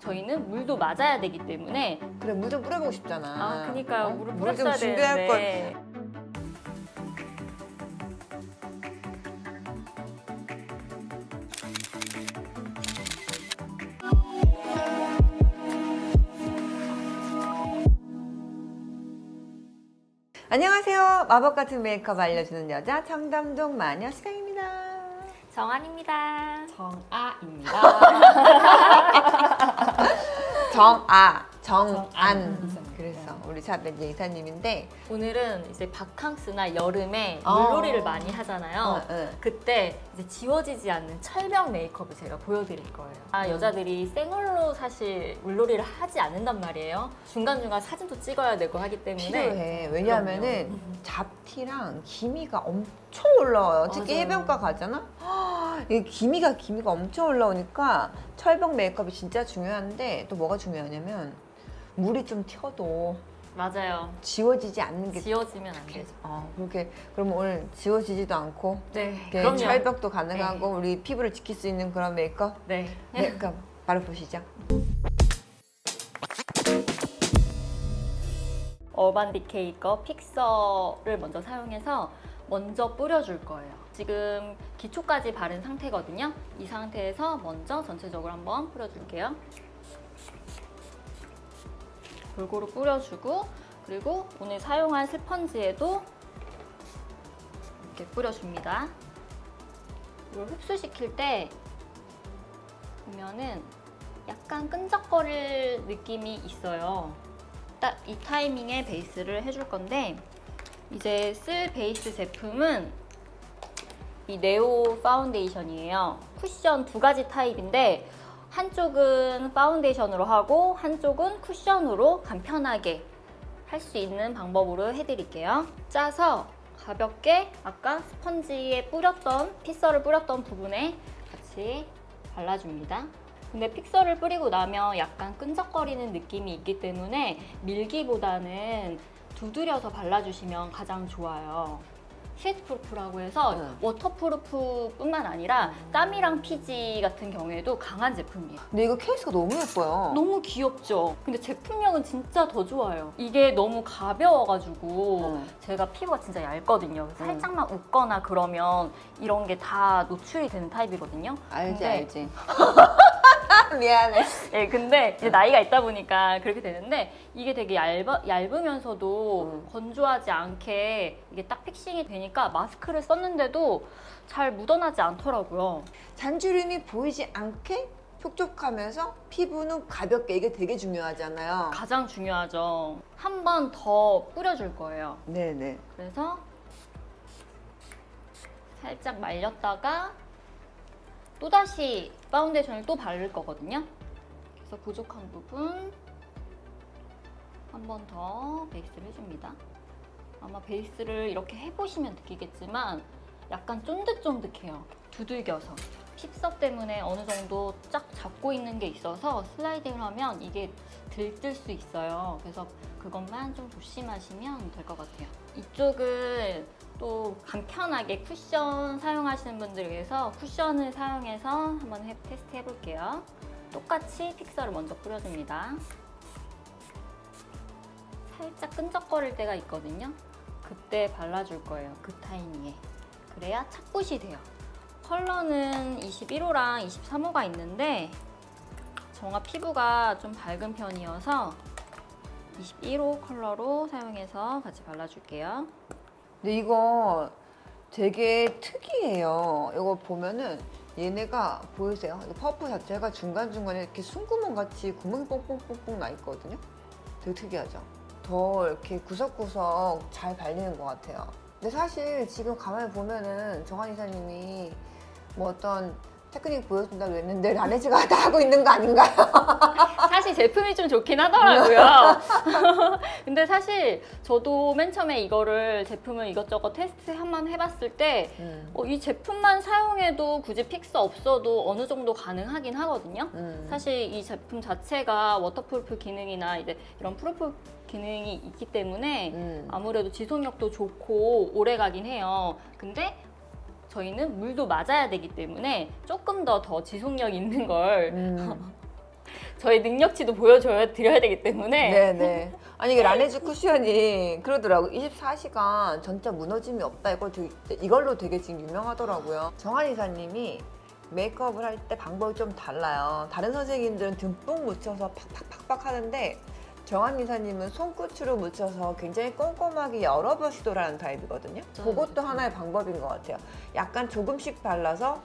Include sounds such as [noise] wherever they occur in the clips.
저희는 물도 맞아야 되기 때문에 그래 물 좀 뿌려보고 싶잖아. 아, 그니까요. 어? 물을 뿌렸어야 준비할 걸. 되는데. 안녕하세요. 마법 같은 메이크업 알려주는 여자 청담동 마녀 시간입니다. 정한입니다. 정아입니다. [laughs] 정아, 정안. 그래서 우리 샵의 이사님인데 오늘은 이제 바캉스나 여름에 어. 물놀이를 많이 하잖아요. 어, 어. 그때 이제 지워지지 않는 철벽 메이크업을 제가 보여드릴 거예요. 아, 음. 여자들이 생얼로 사실 물놀이를 하지 않는단 말이에요. 중간중간 사진도 찍어야 되고 하기 때문에. 필요해. 왜냐하면은 [laughs] 잡티랑 기미가 엄청 올라와요. 특히 맞아요. 해변가 가잖아. [gasps] 이 기미가 기미가 엄청 올라오니까 철벽 메이크업이 진짜 중요한데 또 뭐가 중요하냐면 물이 좀 튀어도 맞아요. 지워지지 않는 게 지워지면 안 되죠. 어, 그렇게 그럼 오늘 지워지지도 않고 네. 그럼요. 철벽도 가능하고 우리 피부를 지킬 수 있는 그런 메이크업 네. 네, 그럼 바로 보시죠. 어반 디케이 거 픽서를 먼저 사용해서 먼저 뿌려줄 거예요. 지금 기초까지 바른 상태거든요. 이 상태에서 먼저 전체적으로 한번 뿌려줄게요. 골고루 뿌려주고 그리고 오늘 사용할 스펀지에도 이렇게 뿌려줍니다. 이걸 흡수시킬 때 보면은 약간 끈적거릴 느낌이 있어요. 딱 이 타이밍에 베이스를 해줄 건데 이제 쓸 베이스 제품은 이 네오 파운데이션이에요. 쿠션 두 가지 타입인데 한쪽은 파운데이션으로 하고 한쪽은 쿠션으로 간편하게 할 수 있는 방법으로 해드릴게요. 짜서 가볍게 아까 스펀지에 뿌렸던 fixer를 뿌렸던 부분에 같이 발라줍니다. 근데 fixer를 뿌리고 나면 약간 끈적거리는 느낌이 있기 때문에 밀기보다는 두드려서 발라주시면 가장 좋아요. sweatproof라고 해서 응. waterproof뿐만 아니라 땀이랑 피지 같은 경우에도 강한 제품이에요. 근데 이거 케이스가 너무 예뻐요. 너무 귀엽죠? 근데 제품력은 진짜 더 좋아요. 이게 너무 가벼워가지고 응. 제가 피부가 진짜 얇거든요. 음. 살짝만 웃거나 그러면 이런 게 다 노출이 되는 타입이거든요. 알지 근데 알지. [laughs] [laughs] 미안해. 예, 근데 이제 나이가 있다 보니까 그렇게 되는데 이게 되게 얇아, 얇으면서도 음. 건조하지 않게 이게 딱 픽싱이 되니까 마스크를 썼는데도 잘 묻어나지 않더라고요. 잔주름이 보이지 않게 촉촉하면서 피부는 가볍게 이게 되게 중요하잖아요. 가장 중요하죠. 한 번 더 뿌려줄 거예요. 네네. 그래서 살짝 말렸다가 또다시 파운데이션을 또 바를 거거든요. 그래서 부족한 부분 한 번 더 베이스를 해줍니다. 아마 베이스를 이렇게 해보시면 느끼겠지만 약간 쫀득쫀득해요. 두들겨서. 픽서 때문에 어느 정도 쫙 잡고 있는 게 있어서 슬라이딩을 하면 이게 들뜰 수 있어요. 그래서 그것만 좀 조심하시면 될 것 같아요. 이쪽은 또 간편하게 쿠션 사용하시는 분들 위해서 쿠션을 사용해서 한번 해- 테스트 해볼게요. 똑같이 픽서를 먼저 뿌려줍니다. 살짝 끈적거릴 때가 있거든요. 그때 발라줄 거예요. 그 타이밍에. 그래야 착붙이 돼요. 컬러는 21호랑 23호가 있는데 정아 피부가 좀 밝은 편이어서 21호 컬러로 사용해서 같이 발라줄게요. 근데 이거 되게 특이해요. 이거 보면은 얘네가 보이세요? 이 퍼프 자체가 중간중간에 이렇게 숨구멍 같이 구멍이 뽕뽕뽕뽕 나 있거든요. 되게 특이하죠? 더 이렇게 구석구석 잘 발리는 것 같아요. 근데 사실 지금 가만히 보면은 정한 이사님이 뭐 어떤 테크닉 보여준다고 했는데 라네즈가 [laughs] 다 하고 있는 거 아닌가요? [laughs] 사실 제품이 좀 좋긴 하더라고요. [laughs] 근데 사실 저도 맨 처음에 이거를 제품을 이것저것 테스트 한번 해봤을 때 음. 어, 이 제품만 사용해도 굳이 픽서 없어도 어느 정도 가능하긴 하거든요. 음. 사실 이 제품 자체가 waterproof 기능이나 이제 이런 proof 기능이 있기 때문에 음. 아무래도 지속력도 좋고 오래 가긴 해요. 근데 저희는 물도 맞아야 되기 때문에 조금 더 더 지속력 있는 걸 음. 저희 능력치도 보여줘야 드려야 되기 때문에 네네. 아니 이게 라네즈 [laughs] 쿠션이 그러더라고. 24시간 전자 무너짐이 없다. 이걸 이걸로 되게 지금 유명하더라고요. 정한 이사님이 메이크업을 할 때 방법이 좀 달라요. 다른 선생님들은 듬뿍 묻혀서 팍팍팍팍 하는데 정한 이사님은 손끝으로 묻혀서 굉장히 꼼꼼하게 여러 번 시도를 하는 타입이거든요. 저는 그것도 하나의 방법인 것 같아요. 약간 조금씩 발라서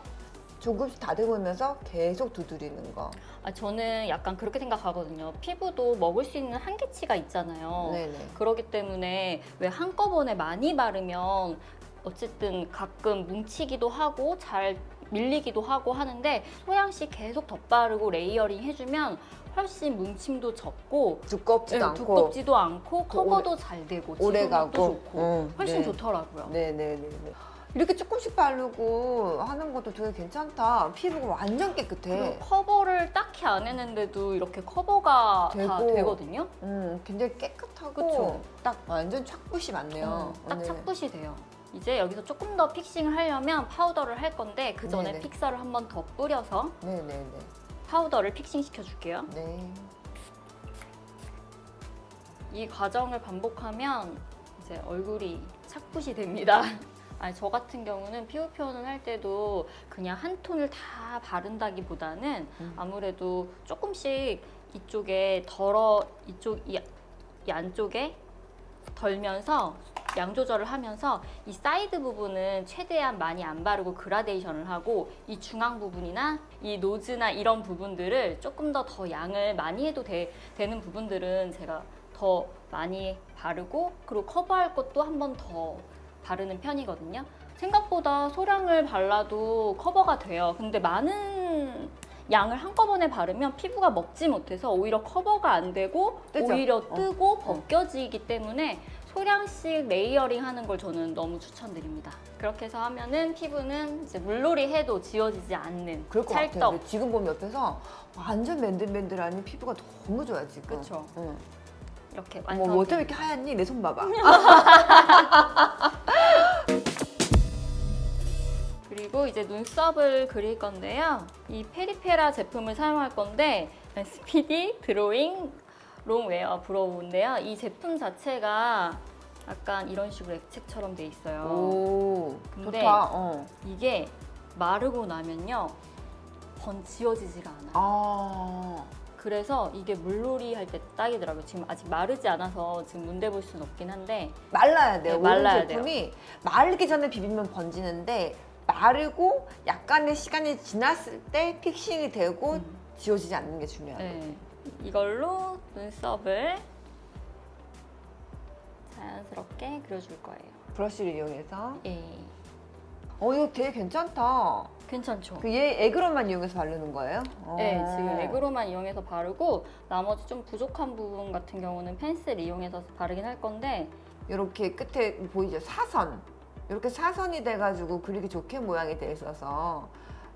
조금씩 다듬으면서 계속 두드리는 거. 아, 저는 약간 그렇게 생각하거든요. 피부도 먹을 수 있는 한계치가 있잖아요. 네네. 그렇기 때문에 왜 한꺼번에 많이 바르면 어쨌든 가끔 뭉치기도 하고 잘 밀리기도 하고 하는데 소량씩 계속 덧바르고 layering 해주면 훨씬 뭉침도 적고 두껍지도 네, 않고 두껍지도 않고 그 커버도 잘 되고 오래 지속력도 가고 좋고 응, 훨씬 네. 좋더라고요. 네네 네. 이렇게 조금씩 바르고 하는 것도 되게 괜찮다. 피부가 완전 깨끗해. 커버를 딱히 안 했는데도 이렇게 커버가 다 되고. 되거든요. 음, 굉장히 깨끗하고 그쵸. 딱 완전 착붙이 많네요. 어, 딱 네. 착붙이 돼요. 이제 여기서 조금 더 fixing을 하려면 파우더를 할 건데 그 전에. fixer를 한 번 더 뿌려서 네네네. 파우더를 fixing 시켜줄게요. 네. 이 과정을 반복하면 이제 얼굴이 착붙이 됩니다. [laughs] 아니, 저 같은 경우는 피부 표현을 할 때도 그냥 한 톤을 다 바른다기보다는 음. 아무래도 조금씩 이쪽에 덜어 이쪽 이, 이 안쪽에 덜면서 양 조절을 하면서 이 사이드 부분은 최대한 많이 안 바르고 그라데이션을 하고 이 중앙 부분이나 이 nose나 이런 부분들을 조금 더 더 양을 많이 해도 돼, 되는 부분들은 제가 더 많이 바르고 그리고 커버할 것도 한 번 더 바르는 편이거든요. 생각보다 소량을 발라도 커버가 돼요. 근데 많은 양을 한꺼번에 바르면 피부가 먹지 못해서 오히려 커버가 안 되고 뜨죠? 오히려 어. 뜨고 벗겨지기 때문에 소량씩 layering 하는 걸 저는 너무 추천드립니다. 그렇게 해서 하면은 피부는 이제 물놀이 해도 지워지지 않는 그럴 것 같아요. 찰떡. 근데 지금 보면 옆에서 완전 맨들맨들하니 피부가 너무 좋아 지금. 그쵸. 응. 이렇게 완성. 뭐 어쩜 이렇게 하얗니? 내 손 봐봐. [laughs] 그리고 이제 눈썹을 그릴 건데요. 이 페리페라 제품을 사용할 건데 speedy drawing longwear brow인데요. 이 제품 자체가 약간 이런 식으로 액체처럼 돼 있어요. 오 근데- 좋다. 어. 이게 마르고 나면요. 번 지워지지가 않아요. 아. 그래서 이게 물놀이 할 때 딱이더라고요. 지금 아직 마르지 않아서 지금 문대 볼 수는 없긴 한데 말라야 돼요. 네, 말라야 제품이 마르기 전에 비비면 번지는데 마르고 약간의 시간이 지났을 때 픽싱이 되고 음. 지워지지 않는 게 중요해요. 네, 이걸로 눈썹을 자연스럽게 그려줄 거예요. 브러쉬를 이용해서. 예, 어 이거 되게 괜찮다. 괜찮죠? 그 얘 에그로만 이용해서 바르는 거예요? 네, 어. 지금 액으로만 이용해서 바르고 나머지 좀 부족한 부분 같은 경우는 펜슬 이용해서 바르긴 할 건데 이렇게 끝에 보이죠? 사선. 이렇게 사선이 돼가지고 그리기 좋게 모양이 돼 있어서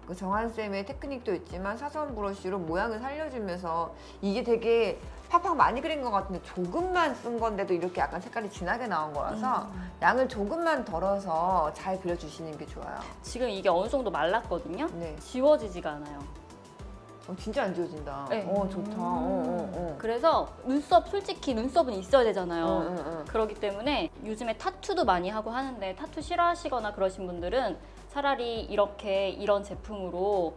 그 정한 쌤의 테크닉도 있지만 사선 브러쉬로 모양을 살려주면서 이게 되게 팍팍 많이 그린 것 같은데 조금만 쓴 건데도 이렇게 약간 색깔이 진하게 나온 거라서 음. 양을 조금만 덜어서 잘 그려주시는 게 좋아요. 지금 이게 어느 정도 말랐거든요. 네, 지워지지가 않아요. 어, 진짜 안 지워진다. 네. 어 좋다. 어, 어, 어. 그래서 눈썹 솔직히 눈썹은 있어야 되잖아요. 그렇기 때문에 요즘에 타투도 많이 하고 하는데 타투 싫어하시거나 그러신 분들은 차라리 이렇게 이런 제품으로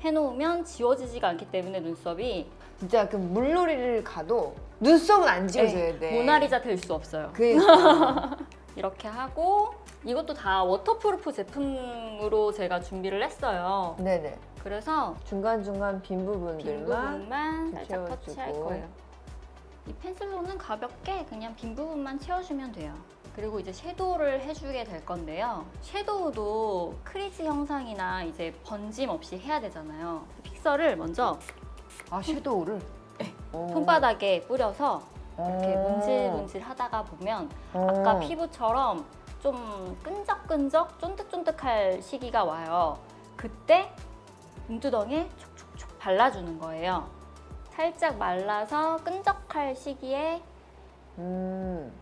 해놓으면 지워지지가 않기 때문에 눈썹이 진짜 그 물놀이를 가도 눈썹은 안 지워져야 돼. 모나리자 될 수 없어요. 그러니까. [laughs] 이렇게 하고 이것도 다 waterproof 제품으로 제가 준비를 했어요. 네네. 그래서 중간중간 빈빈 부분들만 부분만 살짝 채워주고. 터치할 거예요. 이 펜슬로는 가볍게 그냥 빈 부분만 채워주면 돼요. 그리고 이제 섀도우를 해주게 될 건데요. 섀도우도 crease 현상이나 이제 번짐 없이 해야 되잖아요. fixer를 먼저 아 섀도우를 네. 어. 손바닥에 뿌려서 이렇게 어. 문질문질 하다가 보면 어. 아까 피부처럼 좀 끈적끈적 쫀득쫀득할 시기가 와요. 그때 눈두덩이에 촉촉촉 발라주는 거예요. 살짝 말라서 끈적할 시기에 음.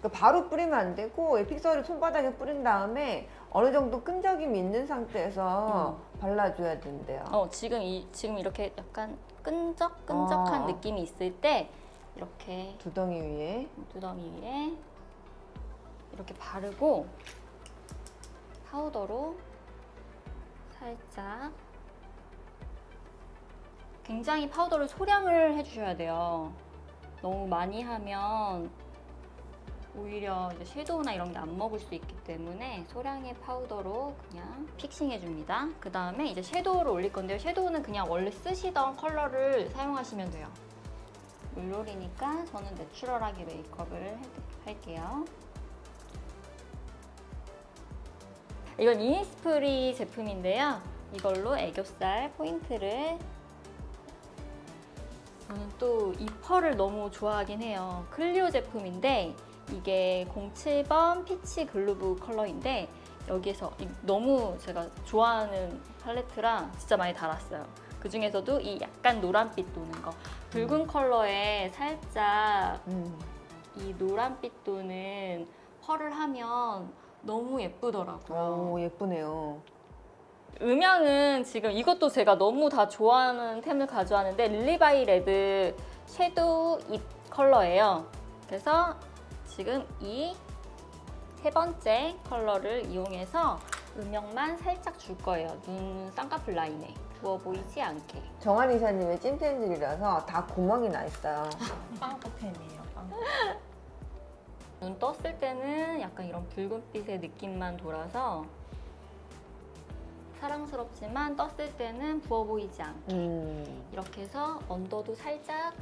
그러니까 바로 뿌리면 안 되고 이 픽서를 손바닥에 뿌린 다음에 어느 정도 끈적임이 있는 상태에서 발라줘야 된대요. 어, 지금 이 지금 이렇게 약간 끈적끈적한 아. 느낌이 있을 때 이렇게 두덩이 위에 두덩이 위에 이렇게 바르고 파우더로 살짝 굉장히 파우더를 소량을 해주셔야 돼요. 너무 많이 하면 오히려 이제 섀도우나 이런 게 안 먹을 수 있기 때문에 소량의 파우더로 그냥 fixing해 줍니다. 그 다음에 이제 섀도우를 올릴 건데요. 섀도우는 그냥 원래 쓰시던 컬러를 사용하시면 돼요. 물놀이니까 저는 내추럴하게 메이크업을 해- 할게요. 이건 이니스프리 제품인데요. 이걸로 애교살 포인트를 저는 또 이 펄을 너무 좋아하긴 해요. 클리오 제품인데 이게 07번 peach groove 컬러인데 여기에서 이- 너무 제가 좋아하는 팔레트랑 진짜 많이 닳았어요. 그 중에서도 이 약간 노란빛 도는 거 붉은 컬러에 살짝 음. 이 노란빛 도는 펄을 하면 너무 예쁘더라고요. 오 예쁘네요. 음영은 지금 이것도 제가 너무 다 좋아하는 템을 가져왔는데 릴리바이 레드 섀도우 입 컬러예요. 그래서 지금 이 세 번째 컬러를 이용해서 음영만 살짝 줄 거예요. 눈 쌍꺼풀 라인에 부어 보이지 않게. 정한 이사님의 찐팬들이라서 다 구멍이 나 있어요. [laughs] 빵꾸템이에요. 빵꾸. [laughs] 눈 떴을 때는 약간 이런 붉은빛의 느낌만 돌아서 사랑스럽지만 떴을 때는 부어 보이지 않게 음. 이렇게 해서 언더도 살짝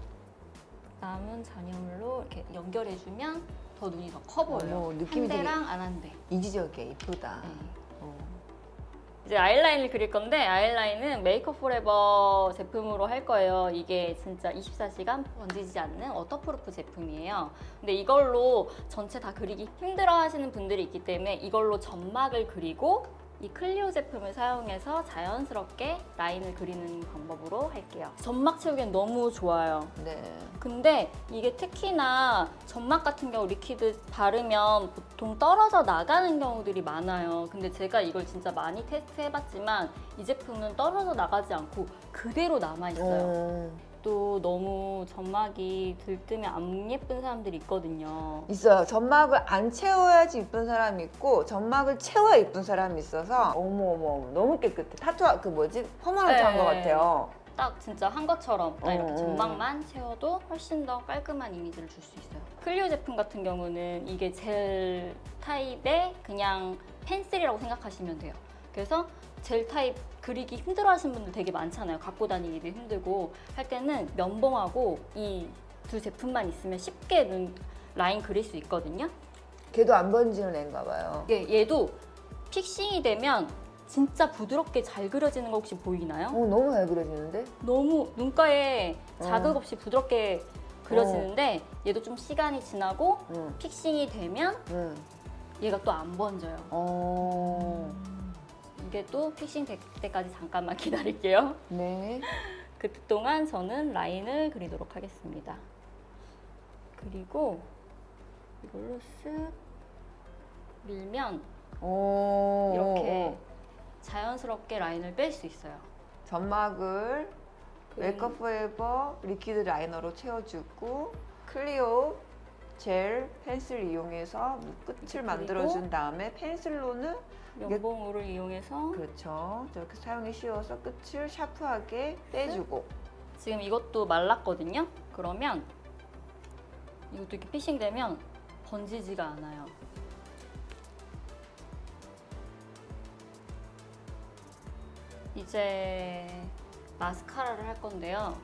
남은 잔여물로 이렇게 연결해주면 더 눈이 더 커 보여요. 어머, 느낌이 한 데랑 안 한 데. 이지적이야 이쁘다. 네. 어. 이제 아이라인을 그릴 건데 아이라인은 메이크업 포레버 제품으로 할 거예요. 이게 진짜 24시간 번지지 않는 waterproof 제품이에요. 근데 이걸로 전체 다 그리기 힘들어 하시는 분들이 있기 때문에 이걸로 점막을 그리고 이 클리오 제품을 사용해서 자연스럽게 라인을 그리는 방법으로 할게요. 점막 채우기엔 너무 좋아요. 네. 근데 이게 특히나 점막 같은 경우 liquid 바르면 보통 떨어져 나가는 경우들이 많아요. 근데 제가 이걸 진짜 많이 테스트 해봤지만 이 제품은 떨어져 나가지 않고 그대로 남아있어요. 어. 또 너무 점막이 들뜨면 안 예쁜 사람들이 있거든요. 있어요. 점막을 안 채워야지 이쁜 사람이 있고 점막을 채워야 이쁜 사람이 있어서 어머 어머 어머, 너무 깨끗해. 타투 그 뭐지 퍼머넌트 한 것 네. 같아요. 딱 진짜 한 것처럼 딱 이렇게 어, 어. 점막만 채워도 훨씬 더 깔끔한 이미지를 줄 수 있어요. 클리오 제품 같은 경우는 이게 젤 타입의 그냥 펜슬이라고 생각하시면 돼요. 그래서 젤 타입 그리기 힘들어 하시는 분들 되게 많잖아요. 갖고 다니기도 힘들고 할 때는 면봉하고 이 두 제품만 있으면 쉽게 눈 라인 그릴 수 있거든요. 걔도 안 번지는 애인가 봐요. 예, 얘도 fixing이 되면 진짜 부드럽게 잘 그려지는 거 혹시 보이나요? 어 너무 잘 그려지는데? 너무 눈가에 어. 자극 없이 부드럽게 그려지는데 얘도 좀 시간이 지나고 응. 픽싱이 되면 응. 얘가 또 안 번져요. 어. 이게 또 픽싱 될 때까지 잠깐만 [laughs] 기다릴게요. 네. 그 동안 저는 라인을 그리도록 하겠습니다. 그리고 이걸로 쓱 밀면 오. 이렇게 자연스럽게 라인을 뺄 수 있어요. 점막을 메이크업 포에버 liquid liner로 채워주고 클리오 젤 펜슬 이용해서 끝을 그리고 만들어준 다음에 펜슬로는 면봉으로 이용해서 그렇죠 저렇게 사용이 쉬워서 끝을 샤프하게 빼주고 지금 이것도 말랐거든요. 그러면 이것도 이렇게 fixing 되면 번지지가 않아요. 이제 마스카라를 할 건데요.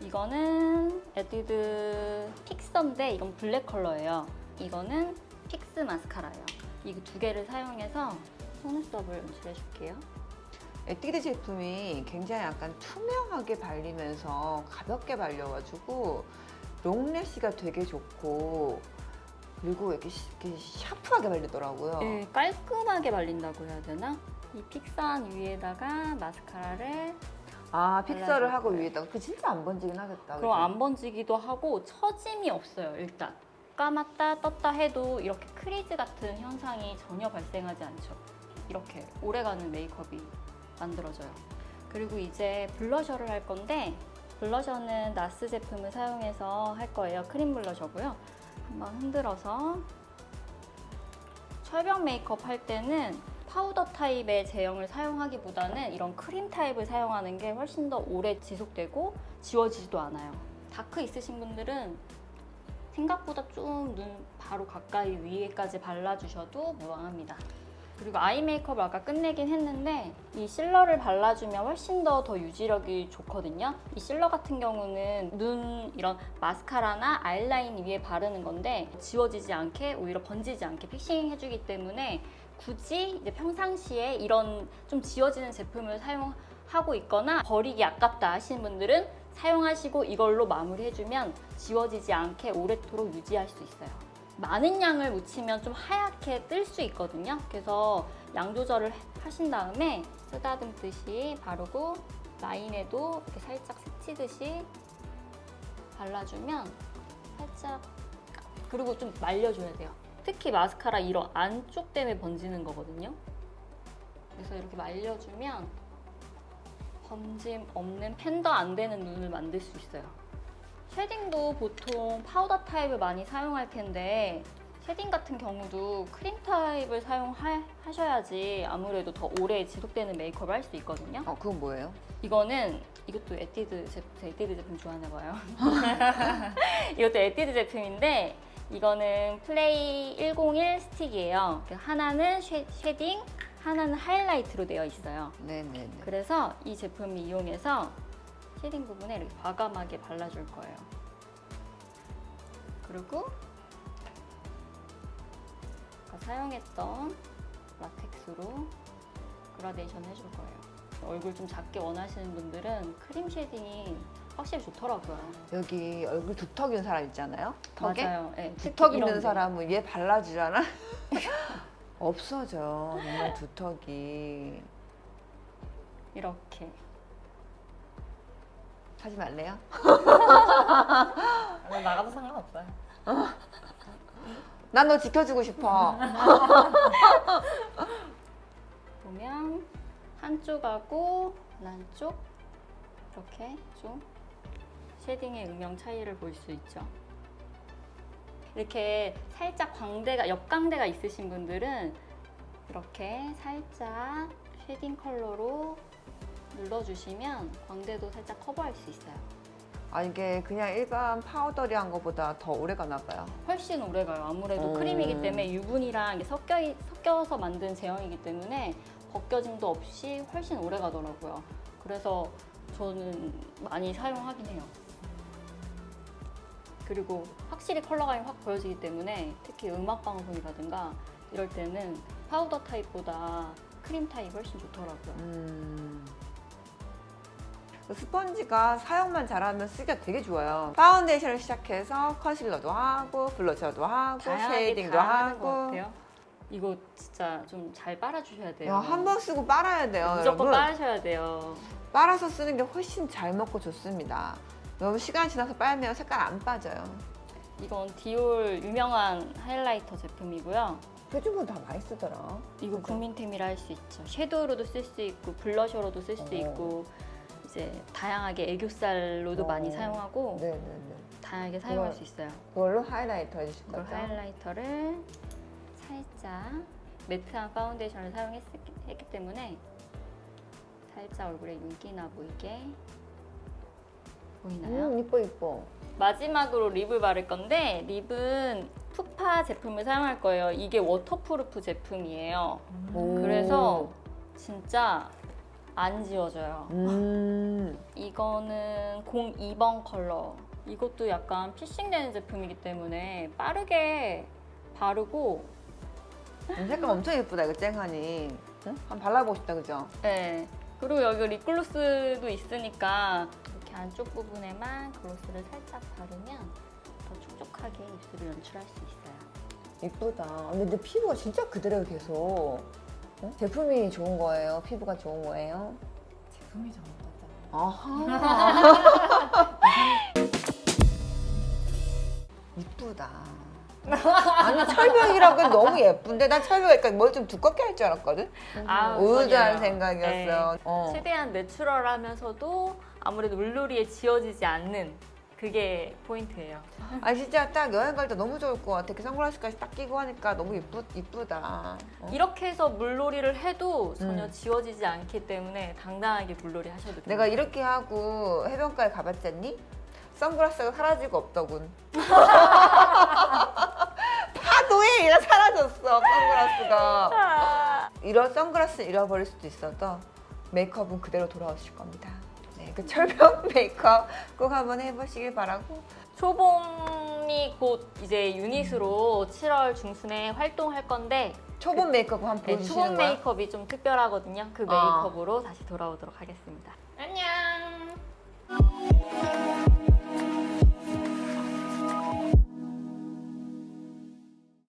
이거는 에뛰드 픽서인데 이건 블랙 컬러예요. 이거는 픽스 마스카라예요. 이 두 개를 사용해서 속눈썹을 연출해 줄게요. 에뛰드 제품이 굉장히 약간 투명하게 발리면서 가볍게 발려가지고 롱래쉬가 되게 좋고 그리고 이렇게, 시- 이렇게 샤프하게 발리더라고요. 네, 깔끔하게 발린다고 해야 되나? 이 픽산 위에다가 마스카라를 아 픽서를 하고. 위에다가 그 진짜 안 번지긴 하겠다. 그럼 그죠? 안 번지기도 하고 처짐이 없어요 일단 감았다 떴다 해도 이렇게 크리즈 같은 현상이 전혀 발생하지 않죠 이렇게 오래가는 메이크업이 만들어져요 그리고 이제 블러셔를 할 건데 블러셔는 나스 제품을 사용해서 할 거예요. 크림 블러셔고요. 한번 흔들어서 철벽 메이크업 할 때는 파우더 타입의 제형을 사용하기보다는 이런 크림 타입을 사용하는 게 훨씬 더 오래 지속되고 지워지지도 않아요. dark 있으신 분들은 생각보다 좀 눈 바로 가까이 위에까지 발라주셔도 무방합니다. 그리고 아이 메이크업을 아까 끝내긴 했는데 이 실러를 발라주면 훨씬 더 더 유지력이 좋거든요. 이 실러 같은 경우는 눈 이런 마스카라나 아이라인 위에 바르는 건데 지워지지 않게 오히려 번지지 않게 픽싱 해주기 때문에 굳이 이제 평상시에 이런 좀 지워지는 제품을 사용하고 있거나 버리기 아깝다 하시는 분들은 사용하시고 이걸로 마무리해주면 지워지지 않게 오래도록 유지할 수 있어요. 많은 양을 묻히면 좀 하얗게 뜰 수 있거든요. 그래서 양 조절을 하신 다음에 쓰다듬듯이 바르고 라인에도 이렇게 살짝 스치듯이 발라주면 살짝 그리고 좀 말려줘야 돼요. 특히 마스카라 이런 안쪽 때문에 번지는 거거든요. 그래서 이렇게 말려주면 번짐 없는 팬더 안 되는 눈을 만들 수 있어요. shading도 보통 파우더 타입을 많이 사용할 텐데 shading 같은 경우도 크림 타입을 사용하셔야지 아무래도 더 오래 지속되는 메이크업을 할 수 있거든요. 어, 그건 뭐예요? 이거는 이것도 에뛰드 제품, 에뛰드 제품 좋아하나 봐요. [laughs] 이것도 에뛰드 제품인데 이거는 플레이 101 스틱이에요. 그 하나는 쉐, shading, 하나는 하이라이트로 되어 있어요. 네네네. 그래서 이 제품을 이용해서 shading 부분에 이렇게 과감하게 발라줄 거예요. 그리고 아까 사용했던 라텍스로 그라데이션 해줄 거예요. 얼굴 좀 작게 원하시는 분들은 크림 shading이 확실히 좋더라고요. 여기 얼굴 두턱 있는 사람 있잖아요. 턱에 맞아요. 네, 두턱 있는. 사람은 얘 발라주잖아. [laughs] 없어져 정말 두턱이 이렇게 하지 말래요? [laughs] 아, 나가도 상관없어요. 난 너 지켜주고 싶어. [laughs] 보면 한쪽하고 한쪽 이렇게 좀 쉐딩의 음영 차이를 볼 수 있죠. 이렇게 살짝 광대가 옆광대가 있으신 분들은 이렇게 살짝 shading 컬러로 눌러주시면 광대도 살짝 커버할 수 있어요. 아 이게 그냥 일반 powdery한 것보다 더 오래 가나 봐요. 훨씬 오래 가요. 아무래도 음. 크림이기 때문에 유분이랑 섞여, 섞여서 만든 제형이기 때문에 벗겨짐도 없이 훨씬 오래 가더라고요. 그래서 저는 많이 사용하긴 해요. 그리고 확실히 컬러감이 확 보여지기 때문에 특히 음악 방송이라든가 이럴 때는 파우더 타입보다 크림 타입이 훨씬 좋더라고요. 음. 그 스펀지가 사용만 잘하면 쓰기가 되게 좋아요. 파운데이션을 시작해서 컨실러도 하고 블러셔도 하고 shading도 하고. 이거 진짜 좀 잘 빨아주셔야 돼요. 한 번 쓰고 빨아야 돼요, 무조건 여러분. 빨으셔야 돼요. 빨아서 쓰는 게 훨씬 잘 먹고 좋습니다. 너무 시간 지나서 빨면 색깔 안 빠져요. 이건 디올 유명한 하이라이터 제품이고요. 요즘은 다 많이 쓰더라. 이거 그죠? 국민템이라 할 수 있죠. 섀도우로도 쓸 수 있고 블러셔로도 쓸수 어. 있고 이제 다양하게 애교살로도 어. 많이 사용하고 네네네. 다양하게 사용할 그걸- 수 있어요. 그걸로 하이라이터 해주실 거죠? 하이라이터를 살짝 matte한 파운데이션을 사용했기 했기 때문에 살짝 얼굴에 윤기나 보이게 보이나요? 음, 이뻐 이뻐. 마지막으로 립을 바를 건데 립은 푸파 제품을 사용할 거예요. 이게 waterproof 제품이에요. 오. 그래서 진짜 안 지워져요. 음. [laughs] 이거는 02번 컬러. 이것도 약간 fixing되는 제품이기 때문에 빠르게 바르고 색깔 엄청 예쁘다 이거 쨍하니. 응? 한번 발라보고 싶다 그죠? 네. 그리고 여기 립글로스도 있으니까 안쪽 부분에만 글로스를 살짝 바르면 더 촉촉하게 입술을 연출할 수 있어요. 이쁘다. 근데 내 피부가 진짜 그대로 계속. 응? 제품이 좋은 거예요? 피부가 좋은 거예요? 제품이 좋은 거죠. 아하. [laughs] 이쁘다. 아니 철벽이라고 너무 예쁜데 난 철벽이니까 뭘 좀 두껍게 할 줄 알았거든. 아, 우울한. 생각이었어. 네. 어. 최대한 내추럴하면서도 아무래도 물놀이에 지워지지 않는 그게 포인트예요. 아 진짜 딱 여행 갈 때 너무 좋을 것 같아. 그 선글라스까지 딱 끼고 하니까 너무 이쁘 이쁘다. 어. 이렇게 해서 물놀이를 해도 전혀 음. 지워지지 않기 때문에 당당하게 물놀이 하셔도 돼요. 내가 이렇게 하고 해변가에 가봤잖니? 선글라스가 사라지고 없더군. [laughs] 파도에 얘가 사라졌어 선글라스가. 아, 이런 선글라스 잃어버릴 수도 있어도 메이크업은 그대로 돌아오실 겁니다. 네, 그 철벽 [laughs] 메이크업 꼭 한번 해보시길 바라고 초봄이 곧 이제 유닛으로 7월 중순에 활동할 건데 초봄 그 메이크업 한번 네, 보여주시는 초봄 거야? 메이크업이 좀 특별하거든요. 그 아. 메이크업으로 다시 돌아오도록 하겠습니다. 안녕.